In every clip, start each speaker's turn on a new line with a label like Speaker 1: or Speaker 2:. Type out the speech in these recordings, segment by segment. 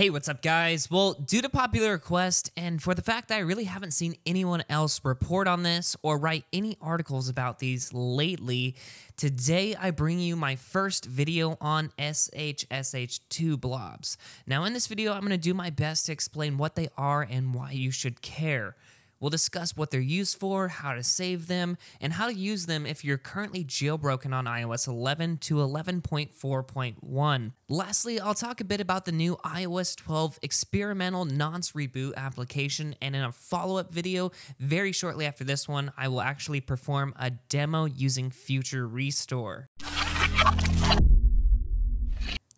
Speaker 1: Hey, what's up, guys? Well, due to popular request, and for the fact that I really haven't seen anyone else report on this or write any articles about these lately, today I bring you my first video on SHSH2 blobs. Now, in this video, I'm going to do my best to explain what they are and why you should care. We'll discuss what they're used for, how to save them, and how to use them if you're currently jailbroken on iOS 11 to 11.4.1. Lastly, I'll talk a bit about the new iOS 12 experimental nonce reboot application, and in a follow up video very shortly after this one, I will actually perform a demo using Future Restore.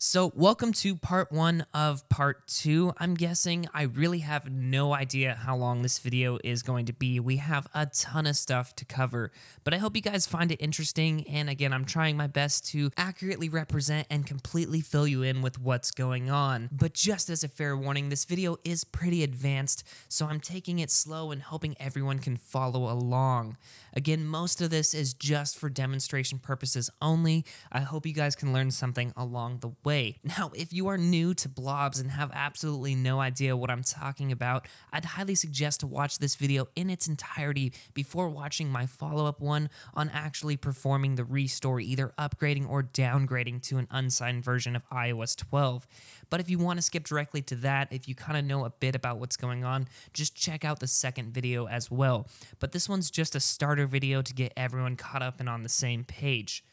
Speaker 1: So, welcome to part one of part two. I'm guessing I really have no idea how long this video is going to be. We have a ton of stuff to cover, but I hope you guys find it interesting. And again, I'm trying my best to accurately represent and completely fill you in with what's going on. But just as a fair warning, this video is pretty advanced, so I'm taking it slow and hoping everyone can follow along. Again, most of this is just for demonstration purposes only. I hope you guys can learn something along the way Now, if you are new to blobs and have absolutely no idea what I'm talking about, I'd highly suggest to watch this video in its entirety before watching my follow-up one on actually performing the restore, either upgrading or downgrading to an unsigned version of iOS 12. But if you want to skip directly to that, if you kind of know a bit about what's going on, just check out the second video as well. But this one's just a starter video to get everyone caught up and on the same page.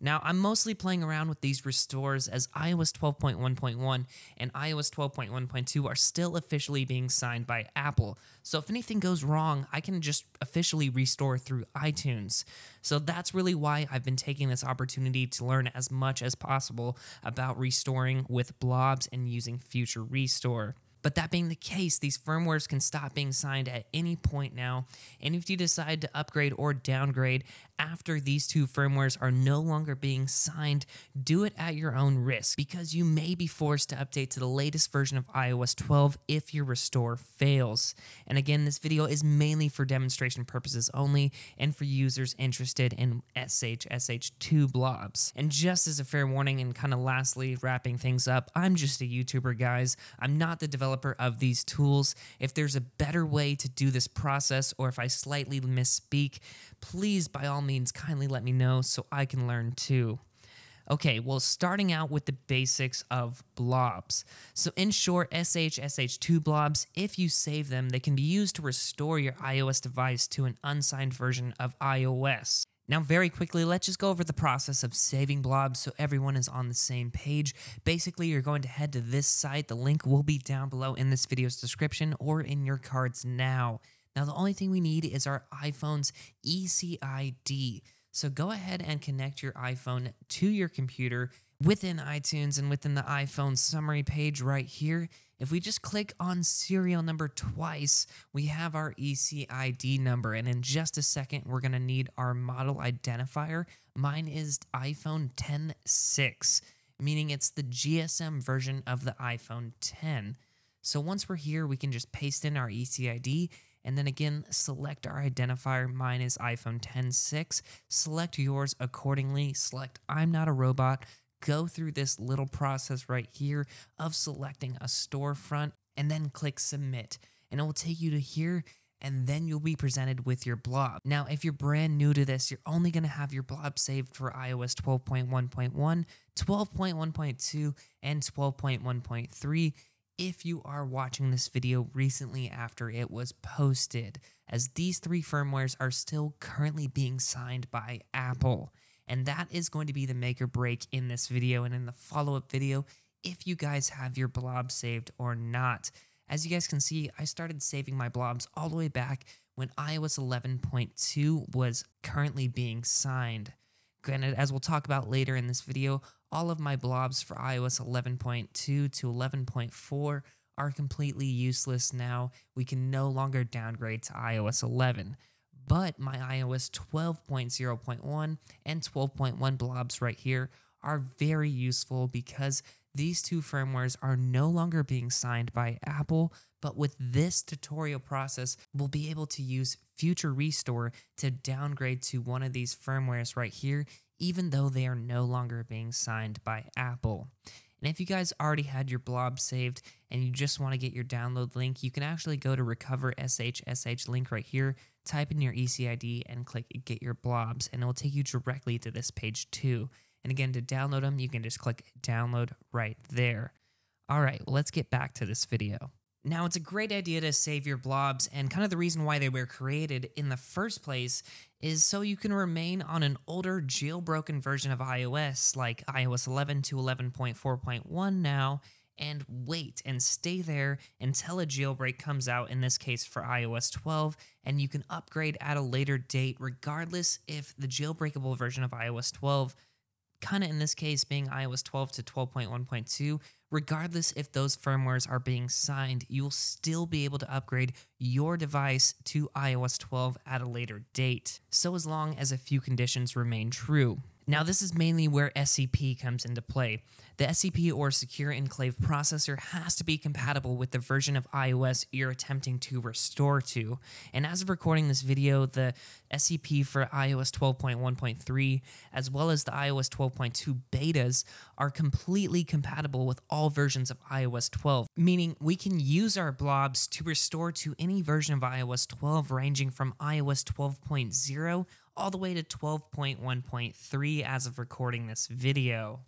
Speaker 1: Now, I'm mostly playing around with these restores as iOS 12.1.1 and iOS 12.1.2 are still officially being signed by Apple. So if anything goes wrong, I can just officially restore through iTunes. So that's really why I've been taking this opportunity to learn as much as possible about restoring with blobs and using Future Restore. But that being the case, these firmwares can stop being signed at any point now. And if you decide to upgrade or downgrade after these two firmwares are no longer being signed, do it at your own risk because you may be forced to update to the latest version of iOS 12 if your restore fails. And again, this video is mainly for demonstration purposes only and for users interested in SHSH2 blobs. And just as a fair warning and kind of lastly wrapping things up, I'm just a YouTuber, guys. I'm not the developer developer of these tools. If there's a better way to do this process, or if I slightly misspeak, please by all means kindly let me know so I can learn too. Okay, well, starting out with the basics of blobs. So, in short, SHSH2 blobs, if you save them, they can be used to restore your iOS device to an unsigned version of iOS. Now, very quickly, let's just go over the process of saving blobs so everyone is on the same page. Basically, you're going to head to this site. The link will be down below in this video's description or in your cards now. Now, the only thing we need is our iPhone's ECID. So go ahead and connect your iPhone to your computer within iTunes and within the iPhone summary page right here. If we just click on serial number twice, we have our ECID number. And in just a second, we're going to need our model identifier. Mine is iPhone 10.6, meaning it's the GSM version of the iPhone 10. So once we're here, we can just paste in our ECID and then again select our identifier. Mine is iPhone 10.6. Select yours accordingly. Select I'm not a robot go through this little process right here of selecting a storefront and then click submit. And it will take you to here and then you'll be presented with your blob. Now, if you're brand new to this, you're only going to have your blob saved for iOS 12.1.1, 12.1.2, and 12.1.3 if you are watching this video recently after it was posted, as these three firmwares are still currently being signed by Apple. And that is going to be the make or break in this video and in the follow up video if you guys have your blob saved or not. As you guys can see, I started saving my blobs all the way back when iOS 11.2 was currently being signed. Granted, as we'll talk about later in this video, all of my blobs for iOS 11.2 to 11.4 are completely useless now. We can no longer downgrade to iOS 11 but my iOS 12.0.1 and 12.1 blobs right here are very useful because these two firmwares are no longer being signed by Apple, but with this tutorial process, we'll be able to use Future Restore to downgrade to one of these firmwares right here, even though they are no longer being signed by Apple. And if you guys already had your blob saved and you just want to get your download link, you can actually go to recover SHSH link right here, type in your ECID and click get your blobs and it will take you directly to this page too. And again, to download them, you can just click download right there. All right, well, let's get back to this video. Now, it's a great idea to save your blobs, and kind of the reason why they were created in the first place is so you can remain on an older jailbroken version of iOS, like iOS 11 to 11.4.1 now, and wait and stay there until a jailbreak comes out, in this case for iOS 12, and you can upgrade at a later date, regardless if the jailbreakable version of iOS 12 kind of in this case being iOS 12 to 12.1.2, regardless if those firmwares are being signed, you'll still be able to upgrade your device to iOS 12 at a later date, so as long as a few conditions remain true. Now, this is mainly where SEP comes into play. The SEP or Secure Enclave processor has to be compatible with the version of iOS you're attempting to restore to. And as of recording this video, the SEP for iOS 12.1.3 as well as the iOS 12.2 betas are completely compatible with all versions of iOS 12, meaning we can use our blobs to restore to any version of iOS 12 ranging from iOS 12.0 all the way to 12.1.3 as of recording this video.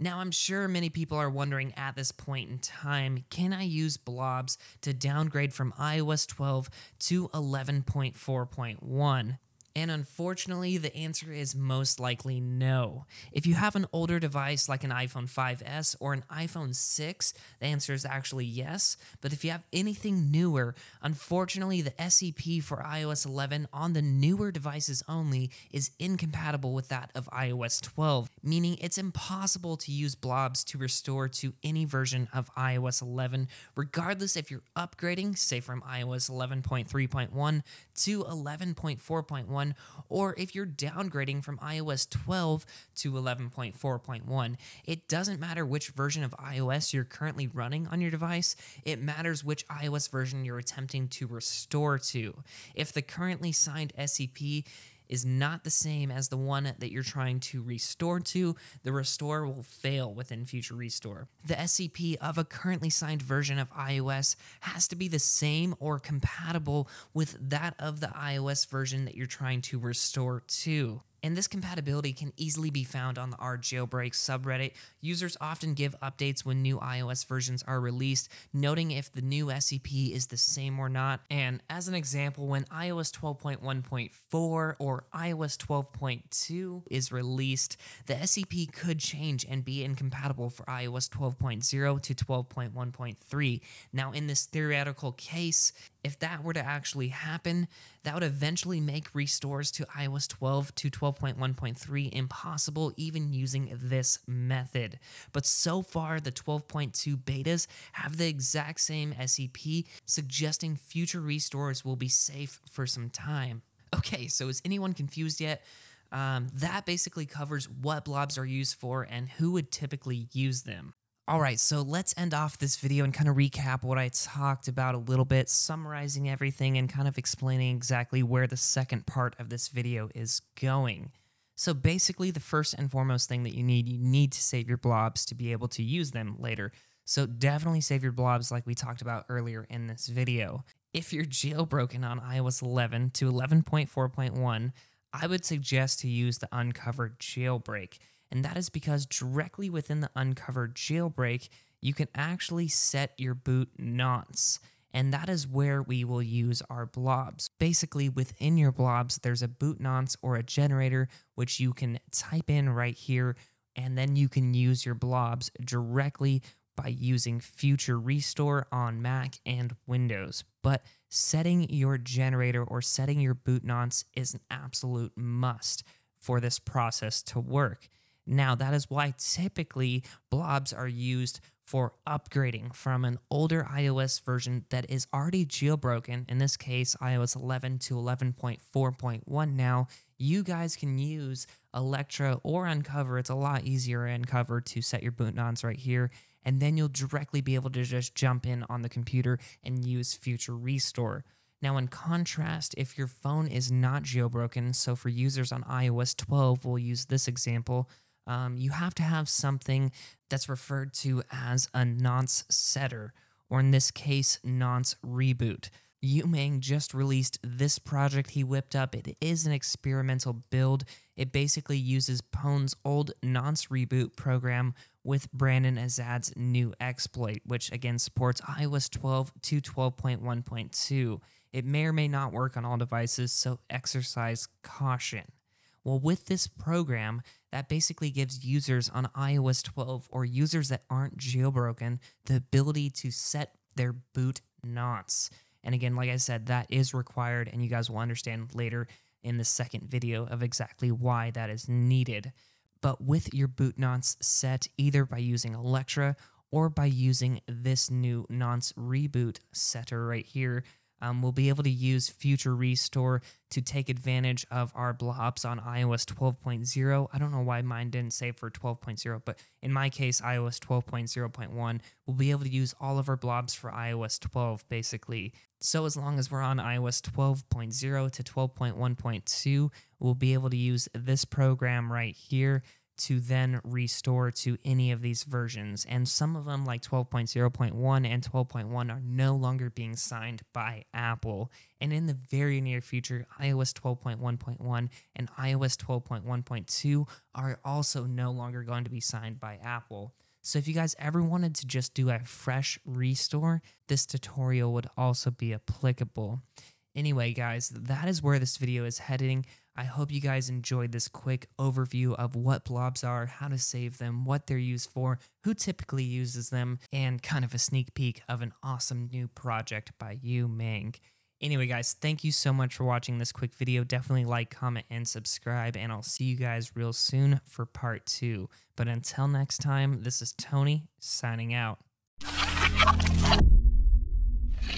Speaker 1: Now, I'm sure many people are wondering at this point in time can I use blobs to downgrade from iOS 12 to 11.4.1? And unfortunately, the answer is most likely no. If you have an older device like an iPhone 5S or an iPhone 6, the answer is actually yes. But if you have anything newer, unfortunately, the SEP for iOS 11 on the newer devices only is incompatible with that of iOS 12, meaning it's impossible to use blobs to restore to any version of iOS 11, regardless if you're upgrading, say from iOS 11.3.1 to 11.4.1 or if you're downgrading from iOS 12 to 11.4.1. It doesn't matter which version of iOS you're currently running on your device, it matters which iOS version you're attempting to restore to. If the currently signed SEP is not the same as the one that you're trying to restore to, the restore will fail within future restore. The SEP of a currently signed version of iOS has to be the same or compatible with that of the iOS version that you're trying to restore to and this compatibility can easily be found on the R jailbreak subreddit. Users often give updates when new iOS versions are released, noting if the new SEP is the same or not. And as an example, when iOS 12.1.4 or iOS 12.2 is released, the SEP could change and be incompatible for iOS 12.0 to 12.1.3. Now, in this theoretical case, if that were to actually happen, that would eventually make restores to iOS 12 to 12.1.3 impossible even using this method. But so far, the 12.2 betas have the exact same SEP, suggesting future restores will be safe for some time. Okay, so is anyone confused yet? Um, that basically covers what blobs are used for and who would typically use them. All right, so let's end off this video and kind of recap what I talked about a little bit, summarizing everything and kind of explaining exactly where the second part of this video is going. So basically, the first and foremost thing that you need, you need to save your blobs to be able to use them later. So definitely save your blobs like we talked about earlier in this video. If you're jailbroken on iOS 11 to 11.4.1, I would suggest to use the uncovered jailbreak and that is because directly within the uncovered jailbreak, you can actually set your boot nonce. And that is where we will use our blobs. Basically, within your blobs, there's a boot nonce or a generator, which you can type in right here, and then you can use your blobs directly by using Future Restore on Mac and Windows. But setting your generator or setting your boot nonce is an absolute must for this process to work. Now, that is why typically blobs are used for upgrading from an older iOS version that is already jailbroken, in this case, iOS 11 to 11.4.1 now. You guys can use Electra or Uncover. It's a lot easier Uncover to set your boot nonce right here. And then you'll directly be able to just jump in on the computer and use Future Restore. Now, in contrast, if your phone is not jailbroken, so for users on iOS 12, we'll use this example um, you have to have something that's referred to as a nonce setter, or in this case, nonce reboot. Yu Umang just released this project he whipped up. It is an experimental build. It basically uses Pwn's old nonce reboot program with Brandon Azad's new exploit, which again supports iOS 12 to 12.1.2. It may or may not work on all devices, so exercise caution. Well, with this program, that basically gives users on iOS 12 or users that aren't jailbroken the ability to set their boot nonce. And again, like I said, that is required, and you guys will understand later in the second video of exactly why that is needed. But with your boot nonce set either by using Electra or by using this new nonce reboot setter right here, um, we'll be able to use Future Restore to take advantage of our blobs on iOS 12.0. I don't know why mine didn't save for 12.0, but in my case, iOS 12.0.1, we'll be able to use all of our blobs for iOS 12 basically. So as long as we're on iOS 12.0 to 12.1.2, we'll be able to use this program right here to then restore to any of these versions. And some of them, like 12.0.1 and 12.1, are no longer being signed by Apple. And in the very near future, iOS 12.1.1 and iOS 12.1.2 are also no longer going to be signed by Apple. So if you guys ever wanted to just do a fresh restore, this tutorial would also be applicable. Anyway, guys, that is where this video is heading. I hope you guys enjoyed this quick overview of what blobs are, how to save them, what they're used for, who typically uses them, and kind of a sneak peek of an awesome new project by Umang. Anyway, guys, thank you so much for watching this quick video. Definitely like, comment, and subscribe, and I'll see you guys real soon for part two. But until next time, this is Tony signing out.